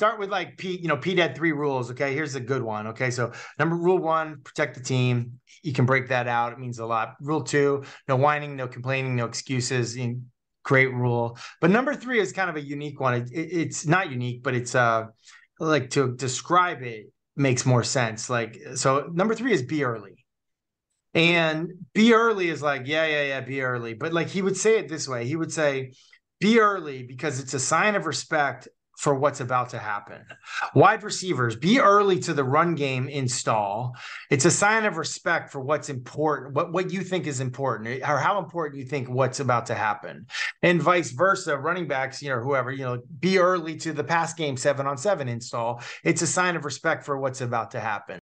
start with like Pete. You know, Pete had three rules. Okay, here's a good one. Okay, so number rule one: protect the team. You can break that out. It means a lot. Rule two: no whining, no complaining, no excuses. Great rule. But number three is kind of a unique one. It, it, it's not unique, but it's uh like to describe it makes more sense. Like so, number three is be early. And be early is like, yeah, yeah, yeah, be early. But like he would say it this way he would say, be early because it's a sign of respect for what's about to happen. Wide receivers, be early to the run game install. It's a sign of respect for what's important, what, what you think is important, eh, or how important you think what's about to happen. And vice versa, running backs, you know, whoever, you know, be early to the pass game seven on seven install. It's a sign of respect for what's about to happen.